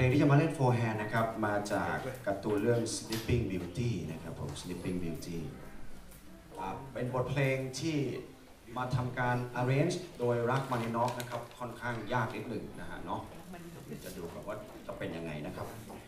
ลงที่จะมาเล่น Four Hand นะครับ มาจากการ์ตูนเรื่อง Sleeping Beauty นะครับผม Sleeping Beauty เป็นบทเพลงที่มาทำการ arrange โดยรักมานินอฟนะครับ ค่อนข้างยากนิดหนึ่งนะฮะเนาะจะดูกับว่าจะเป็นยังไงนะครับ「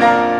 ครับ